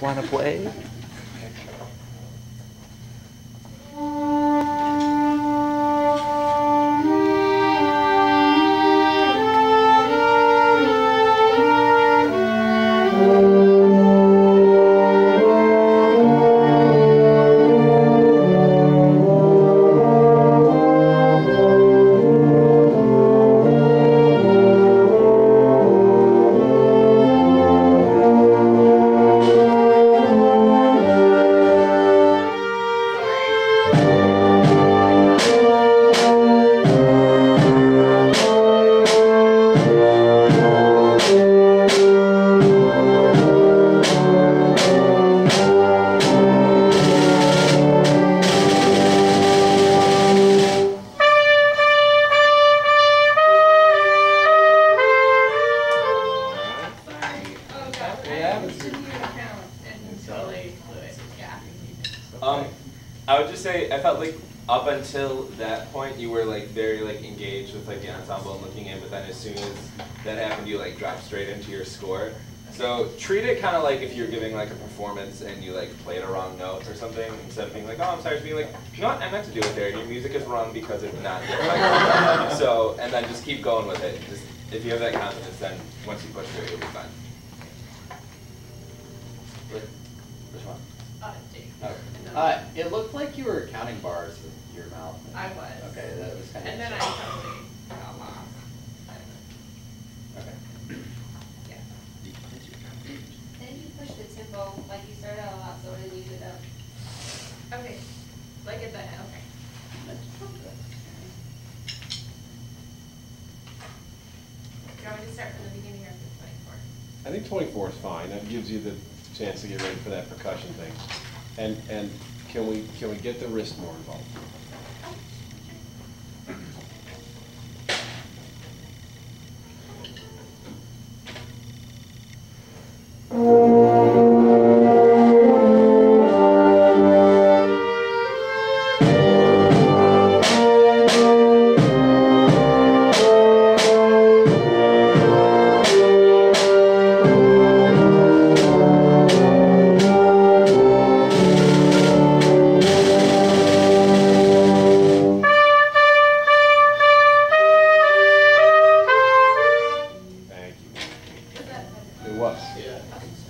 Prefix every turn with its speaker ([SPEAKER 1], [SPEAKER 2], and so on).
[SPEAKER 1] Wanna play?
[SPEAKER 2] God, I
[SPEAKER 3] Yeah,
[SPEAKER 2] didn't hear the count and totally blew yeah.
[SPEAKER 4] Um, I would just say, I felt like up until that point, you were like very like engaged with like the ensemble and looking in, but then as soon as that happened, you like dropped straight into your score. So treat it kind of like if you're giving like a performance and you like played a wrong note or something, instead of being like, oh, I'm sorry, just being like, you know what, I meant to do it there. Your music is wrong because it's not your. So, and then just keep going with it. Just, if you have that confidence, then once you push through, you'll be fine.
[SPEAKER 3] Which which one?
[SPEAKER 2] Uh, Jake.
[SPEAKER 3] Oh.
[SPEAKER 2] And then-
[SPEAKER 3] Uh, it looked like you were counting bars with your mouth.
[SPEAKER 2] I was.
[SPEAKER 3] Okay, that was kind of.
[SPEAKER 2] And then I totally got lost.
[SPEAKER 3] Okay.
[SPEAKER 2] Yeah.
[SPEAKER 5] Then you push the tempo, like you started out a lot slower than you did up.
[SPEAKER 2] Okay, like at the, okay. Do you want me to start from the beginning or from twenty-four?
[SPEAKER 6] I think twenty-four is fine, that gives you the chance to get ready for that percussion thing. And, and can we, can we get the wrist more involved? Yeah.